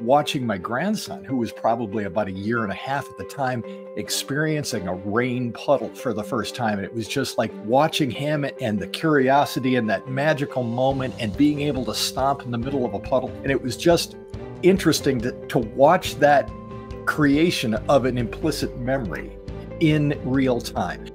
watching my grandson, who was probably about a year and a half at the time, experiencing a rain puddle for the first time. And it was just like watching him and the curiosity and that magical moment and being able to stomp in the middle of a puddle. And it was just interesting to, to watch that creation of an implicit memory in real time.